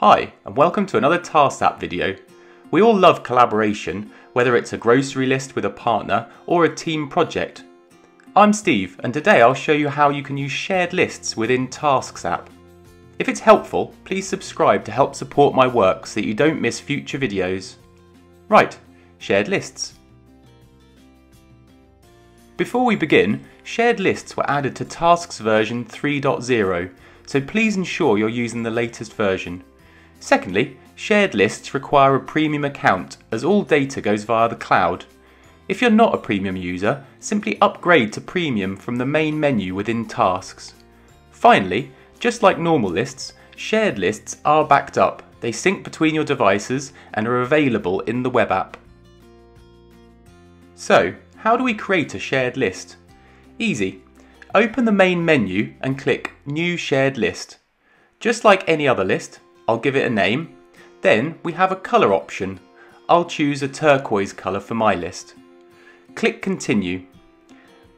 Hi, and welcome to another Task App video. We all love collaboration, whether it's a grocery list with a partner or a team project. I'm Steve, and today I'll show you how you can use shared lists within Tasks app. If it's helpful, please subscribe to help support my work so that you don't miss future videos. Right, shared lists. Before we begin, shared lists were added to Tasks version 3.0, so please ensure you're using the latest version. Secondly, shared lists require a premium account as all data goes via the cloud. If you're not a premium user, simply upgrade to premium from the main menu within tasks. Finally, just like normal lists, shared lists are backed up. They sync between your devices and are available in the web app. So, how do we create a shared list? Easy. Open the main menu and click New Shared List. Just like any other list, I'll give it a name. Then we have a colour option. I'll choose a turquoise colour for my list. Click Continue.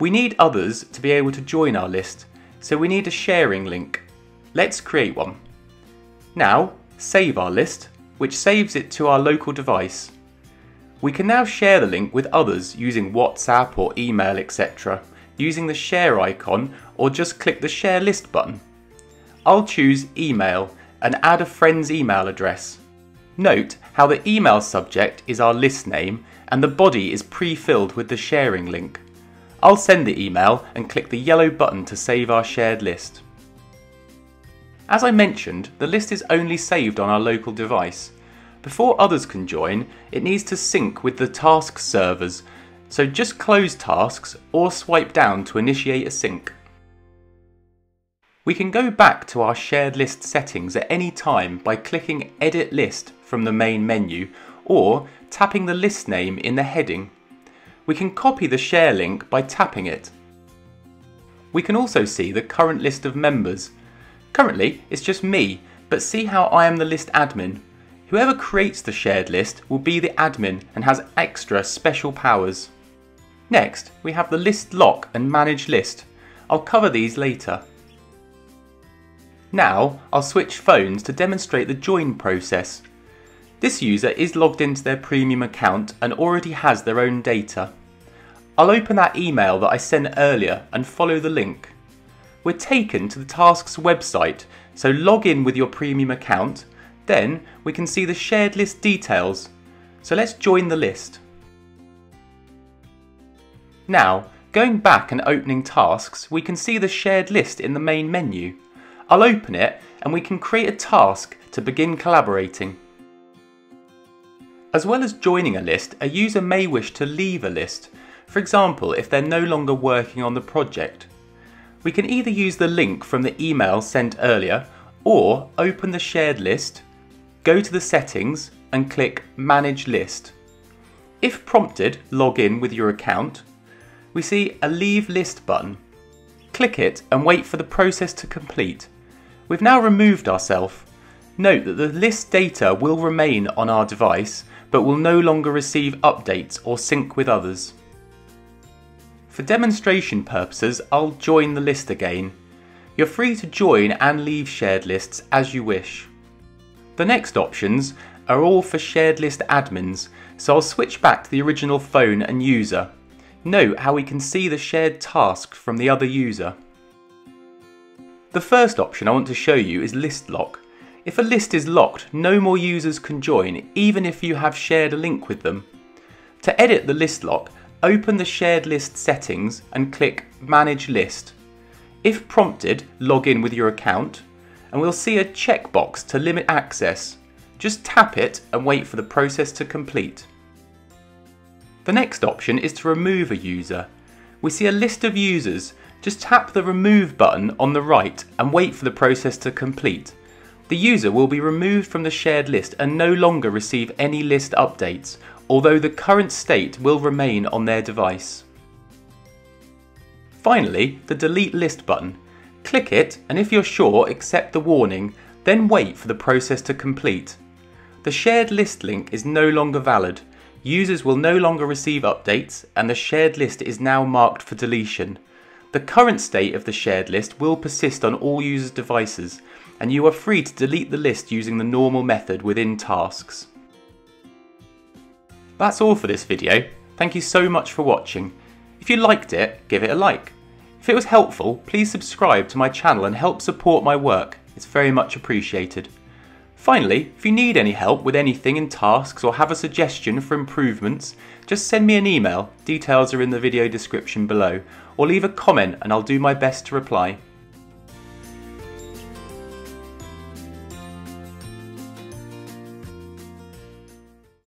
We need others to be able to join our list, so we need a sharing link. Let's create one. Now, save our list, which saves it to our local device. We can now share the link with others using WhatsApp or email etc. using the share icon or just click the share list button. I'll choose email and add a friend's email address. Note how the email subject is our list name and the body is pre-filled with the sharing link. I'll send the email and click the yellow button to save our shared list. As I mentioned, the list is only saved on our local device. Before others can join, it needs to sync with the tasks servers, so just close tasks or swipe down to initiate a sync. We can go back to our shared list settings at any time by clicking Edit List from the main menu or tapping the list name in the heading. We can copy the share link by tapping it. We can also see the current list of members. Currently, it's just me, but see how I am the list admin. Whoever creates the shared list will be the admin and has extra special powers. Next, we have the list lock and manage list. I'll cover these later. Now I'll switch phones to demonstrate the join process. This user is logged into their premium account and already has their own data. I'll open that email that I sent earlier and follow the link. We're taken to the Tasks website, so log in with your premium account, then we can see the shared list details. So let's join the list. Now, going back and opening tasks, we can see the shared list in the main menu. I'll open it and we can create a task to begin collaborating. As well as joining a list, a user may wish to leave a list, for example if they're no longer working on the project. We can either use the link from the email sent earlier or open the shared list, go to the settings and click Manage List. If prompted, log in with your account. We see a Leave List button. Click it and wait for the process to complete. We've now removed ourselves. Note that the list data will remain on our device, but will no longer receive updates or sync with others. For demonstration purposes, I'll join the list again. You're free to join and leave shared lists as you wish. The next options are all for shared list admins, so I'll switch back to the original phone and user. Note how we can see the shared task from the other user. The first option I want to show you is list lock. If a list is locked, no more users can join, even if you have shared a link with them. To edit the list lock, open the shared list settings and click Manage List. If prompted, log in with your account, and we'll see a checkbox to limit access. Just tap it and wait for the process to complete. The next option is to remove a user. We see a list of users just tap the remove button on the right and wait for the process to complete. The user will be removed from the shared list and no longer receive any list updates, although the current state will remain on their device. Finally, the delete list button. Click it and if you're sure, accept the warning, then wait for the process to complete. The shared list link is no longer valid. Users will no longer receive updates and the shared list is now marked for deletion. The current state of the shared list will persist on all users' devices. and you are free to delete the list using the normal method within tasks. That's all for this video. Thank you so much for watching. If you liked it, give it a like. If it was helpful, please subscribe to my channel and help support my work. It's very much appreciated. Finally, if you need any help with anything in tasks or have a suggestion for improvements, just send me an email, details are in the video description below, or leave a comment and I'll do my best to reply.